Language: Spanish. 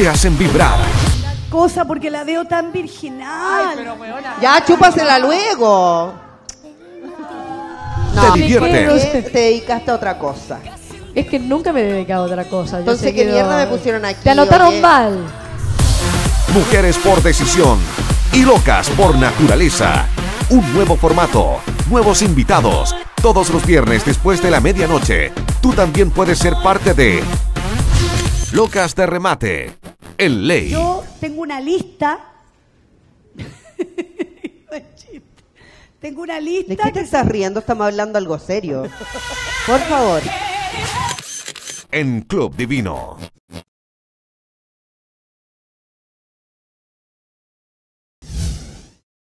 te hacen vibrar. Cosa porque la veo tan virginal. Ya, chúpasela luego. Te divierten. ¿por qué te dedicaste a otra cosa. Es que nunca me he dedicado a otra cosa. Yo Entonces, ¿qué que mierda no- me pusieron aquí? Te anotaron mal. Mujeres por decisión y locas por naturaleza. Un nuevo formato, nuevos invitados. Todos los viernes después de la medianoche. Tú también puedes ser parte de Locas de Remate. Ley. Yo tengo una lista. tengo una lista. ¿De qué te estás riendo? Estamos hablando algo serio. Por favor. En Club Divino.